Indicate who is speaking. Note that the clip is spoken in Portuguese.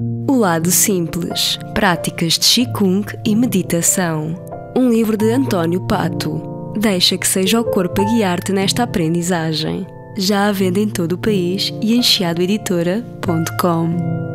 Speaker 1: O lado simples, práticas de Qigong e meditação. Um livro de António Pato. Deixa que seja o corpo a guiar-te nesta aprendizagem. Já à venda em todo o país e em chiadoeditora.com.